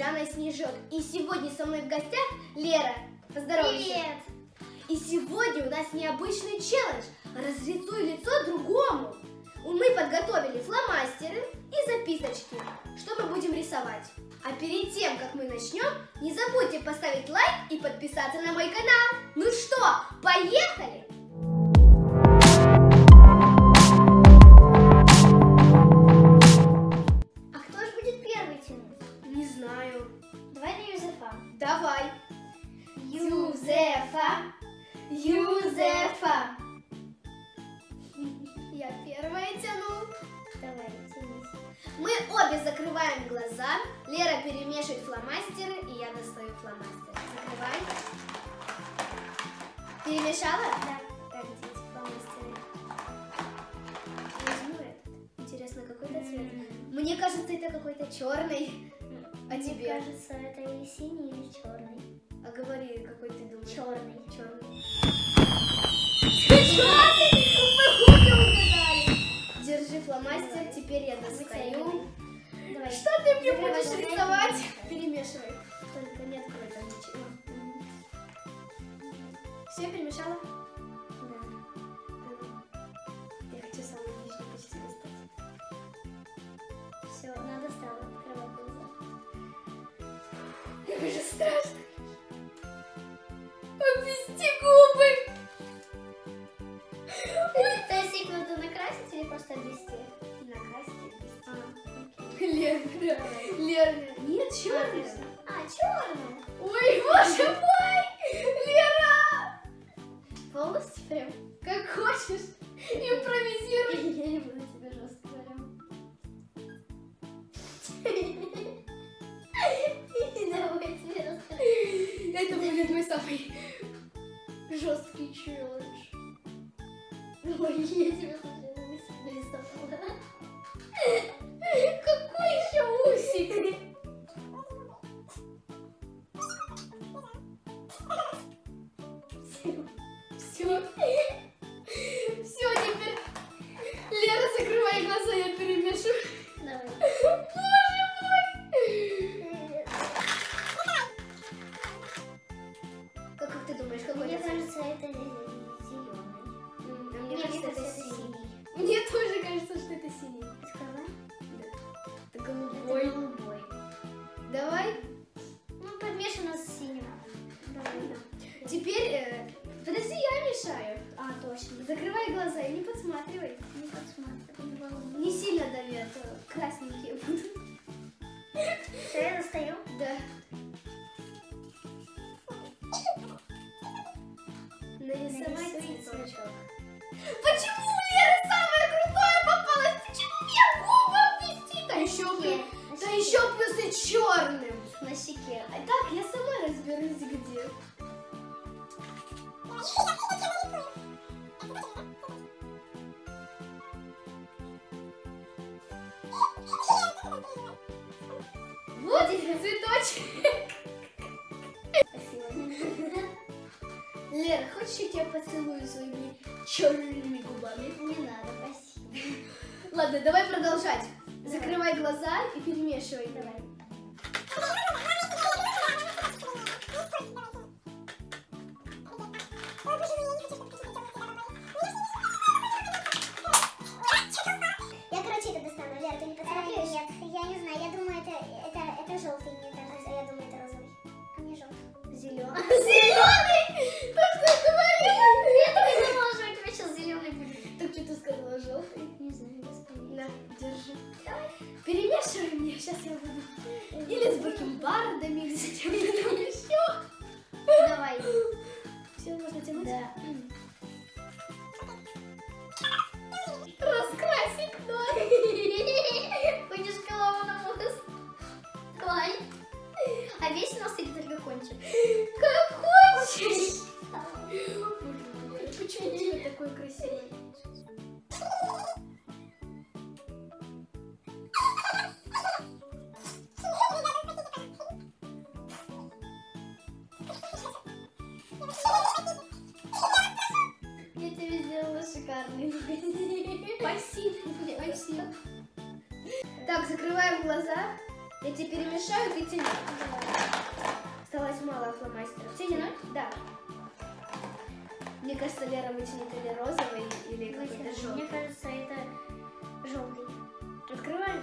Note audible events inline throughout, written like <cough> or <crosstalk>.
Снежана Снежок. И сегодня со мной в гостях Лера. Поздоровайся. Привет! И сегодня у нас необычный челлендж. Разрисуй лицо другому. Мы подготовили фломастеры и записочки, что мы будем рисовать. А перед тем, как мы начнем, не забудьте поставить лайк и подписаться на мой канал. Ну что, поехали! Знаю. Давай на Юзефа. Давай. Юзефа. Юзефа. Я первая тяну. Давай, тянись. Мы обе закрываем глаза. Лера перемешивает фломастеры, и я достаю фломастеры. Закрывай. Перемешала? Да. Так, здесь фломастеры. Возьму этот. Интересно, какой это цвет? Мне кажется, это какой-то черный. А Мне тебе? кажется, это или синий, или черный. А говори, какой ты думаешь? Черный. Черный. Черный! Мы обе угадали. Держи фломастер, Давай. теперь я достаю. Давай. Что ты мне Закрывай будешь и рисовать? перемешивай. Только не открой там ничего. Все перемешала? Обвести губы. То есть их надо накрасить или просто обвести? Накрасить и обвести. А, окей. Лера, Лера. Нет, черный. А, черный. Ой, боже мой! Жесткий челлендж. Ой, я тебе случайно нарисовала. <laughs> Какой еще усик? То красненькие <laughs> Ладно, давай продолжать. Закрывай глаза и перемешивай. Давай. Мне, сейчас я буду. Или с бакенбардами, или с чем-то там еще. Давай. Все, можно тянуть? Да. Раскрасить нос. Будешь голову на волос. Давай. А весь нос или только кончик? Как хочешь. Почему ты такой красивый? Спасибо. Спасибо. Так, закрываем глаза. Я тебе перемешаю, ты тяни. Осталось мало фломастеров. Тянуть? Да. Мне кажется, Лера вытянет или розовый, или какой-то Мне желтый. кажется, это желтый. Открываем.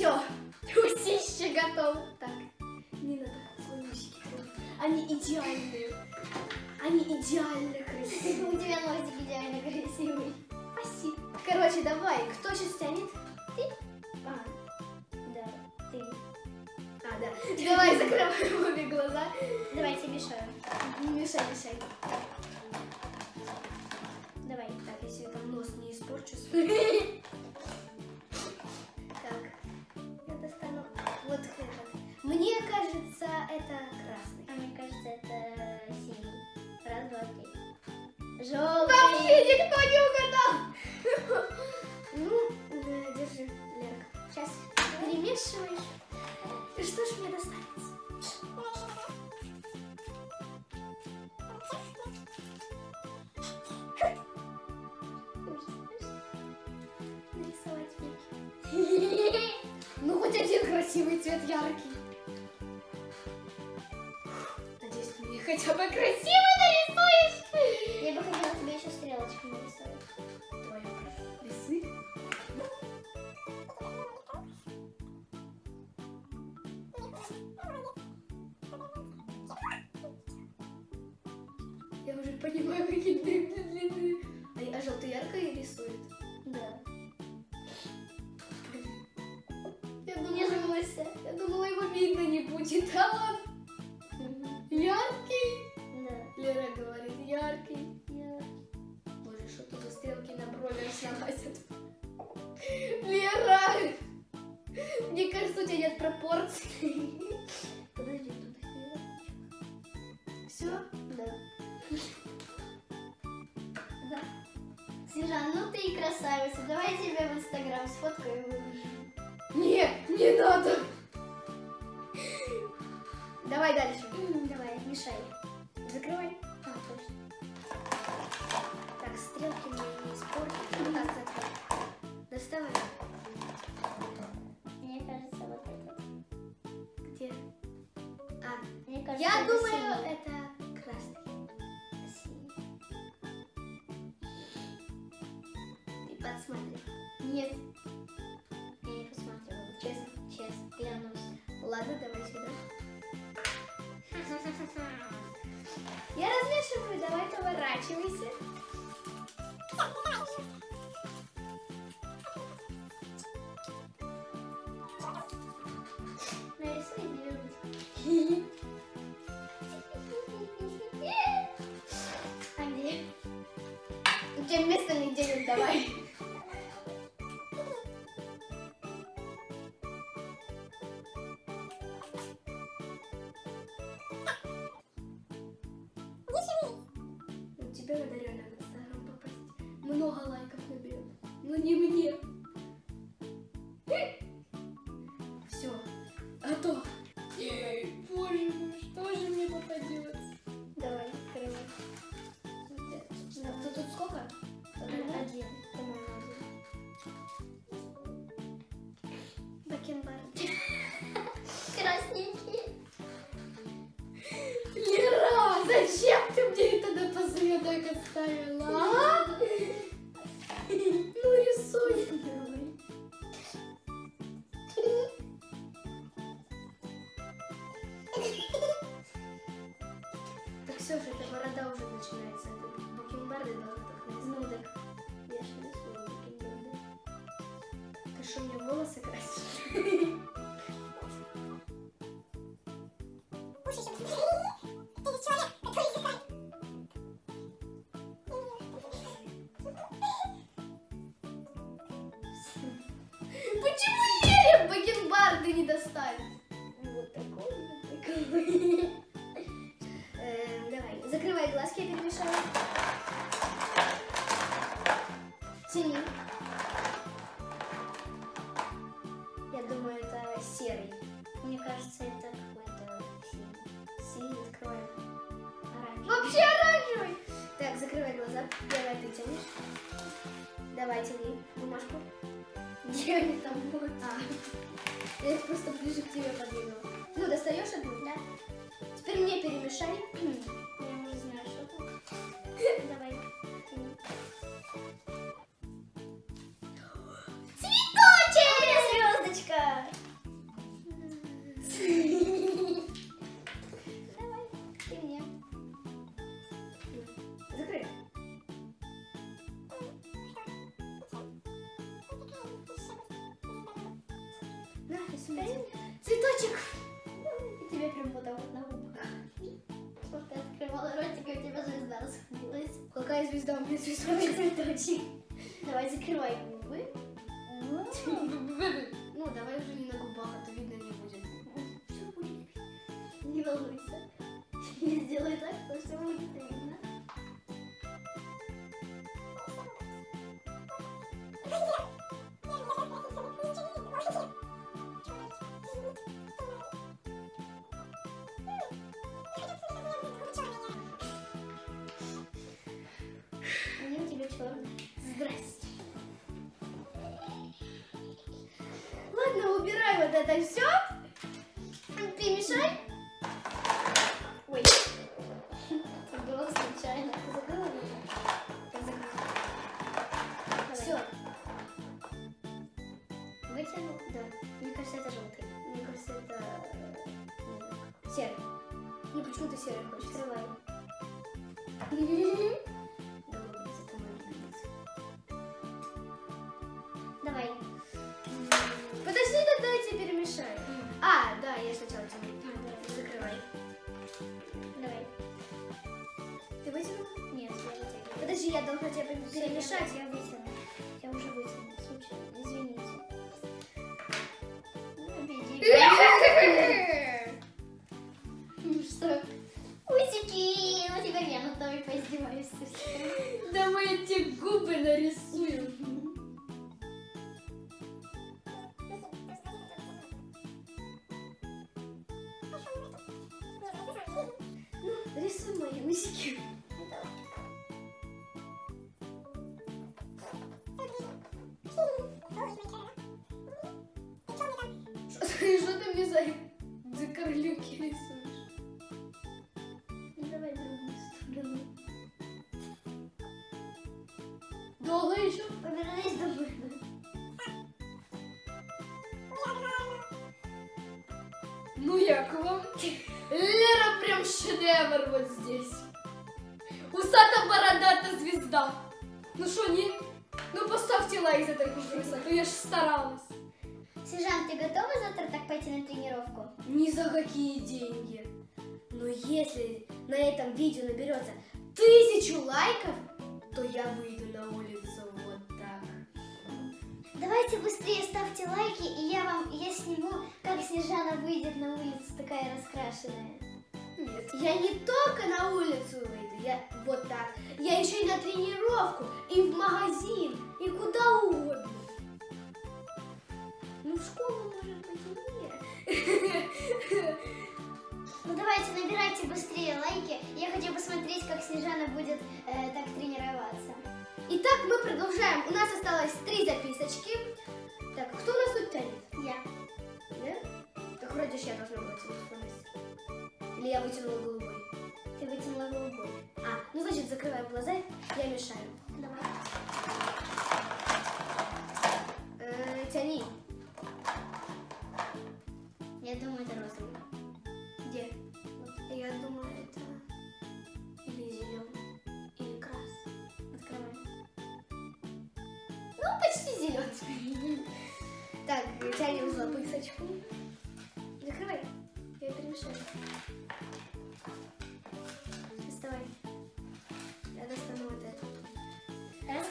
Все, усище готово. Так, не надо слонючки. Они идеальные. Они идеально красивые. У тебя носик идеально красивый. Спасибо. Короче, давай, кто сейчас тянет? А, да, ты. А, да. Давай, закрываем обе глаза. Давайте мешаю. Не мешай, мешай. Давай. Так, если я там нос не испорчу И что ж мне достанется? Нарисовать веки. Ну, хоть один красивый цвет яркий. Надеюсь, мне хотя бы красиво уже понимаю, какие длинные. А, а желтый ярко и рисует. Да. Я думала, я думала, его видно не будет. <laughs> А он яркий. Да. Лера говорит, яркий. Я- Боже, что-то за стрелки на бровях сносят. <laughs> Лера! Мне кажется, у тебя нет пропорций. Подожди, тут Все? Снежан, ну ты и красавица. Давай я тебя в инстаграм сфоткаю и выложу. Не, не надо. Давай дальше. Давай, мешай. Закрывай. А, точно. Так, стрелки мне не испортят. Так, закрой. Доставай. Мне кажется, вот это. Где? А, Мне кажется, я это думаю, Ты подсмотри. Нет. Я не посмотрела. Честно, честно, клянусь. Ладно, давай сюда. Я размешиваю, давай поворачивайся. Нарисуй звездочку. А где? У тебя места нигде нет, давай. Оставила? а? Ну, рисуй. Так все же, это борода уже начинается? Бакенбарды должны так Ну так, я же рисую бакенбарды. Ты что, мне волосы красишь? <laughs> Вообще оранжевый. Так, закрывай глаза. Давай ты тянешь. Давай, тяни бумажку. Где они там будут? А, я их просто ближе к тебе подвинула. Ну, достаешь одну? Да. Теперь мне перемешай. Рисуй. Цветочек. И тебе прям вот так вот на губах. Вот ты открывала ротик, и у тебя звезда раскрылась. Какая звезда у меня звезда? Цветочек. Давай, закрывай губы. Ну, давай уже не на губах, а то видно не будет. Все будет. Не волнуйся. <laughs> Я сделаю так, что все будет видно. Это все. Перемешай. Ой, было случайно. Закрыла глаза? я закрыла. Все. Вытянул? Да. Мне кажется, это желтый. Мне кажется, это э, серый. Не, почему ты серый хочешь? Подожди, я тебя пере- Всё, перемешать. Я вытяну. Я уже вытянула. Случайно. Извините. Ну, <laughs> ты за, за рисуешь? Ну давай другую сторону. Долго еще? Повернись домой. Ну я к вам. Лера прям шедевр вот здесь. Усата-бородата звезда. Ну что, не? Ну поставьте лайк за такую красоту, я ж старалась. Сержант, ты готова завтра так пойти на тренировку? Ни за какие деньги. Но если на этом видео наберется тысячу лайков, то я выйду на улицу вот так. Давайте быстрее ставьте лайки, и я вам я сниму, как Снежана выйдет на улицу такая раскрашенная. Нет, я не только на улицу выйду, я вот так. Я еще и на тренировку, и в магазин, и куда угодно. Набирайте быстрее лайки. Я хочу посмотреть, как Снежана будет э, так тренироваться. Итак, мы продолжаем. У нас осталось три записочки. Так, кто у нас тут тянет? Я. Да? Так вроде ж я должна была тянуть. Или я вытянула голубой. Ты вытянула голубой. А, ну значит, закрываем глаза, я мешаю. Почти зеленый. Так, тянем за пысочку. Закрывай. Я перемешаю. Доставай. Я достану вот это.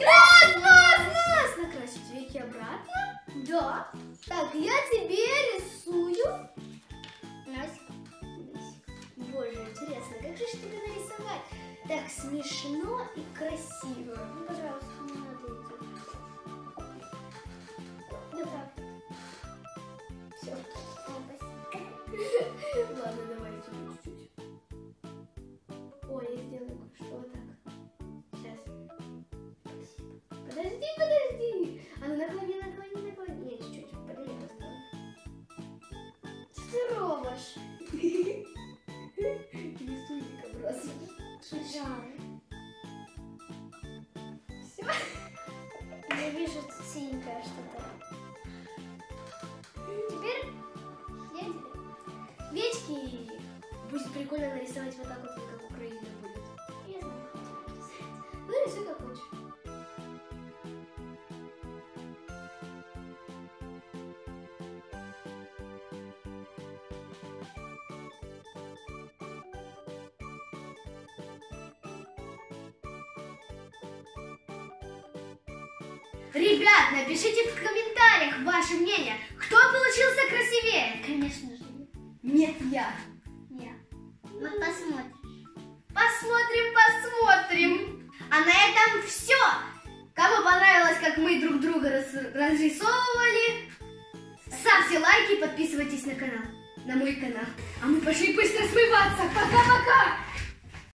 Раз! Накрасить веки обратно. Да. Так, я тебе рисую. Боже, интересно, как же тебе нарисовать? Так смешно и красиво. Ну, пожалуйста, синенькое что-то. Теперь тебе. Вечки. Будет прикольно нарисовать вот так вот, Ребят, напишите в комментариях ваше мнение, кто получился красивее. Конечно же. Нет, я. Я. Вот посмотрим. Посмотрим, посмотрим. А на этом все. Кому понравилось, как мы друг друга раз- разрисовывали, ставьте лайки, подписывайтесь на канал, на мой канал. А мы пошли быстро смываться. Пока-пока.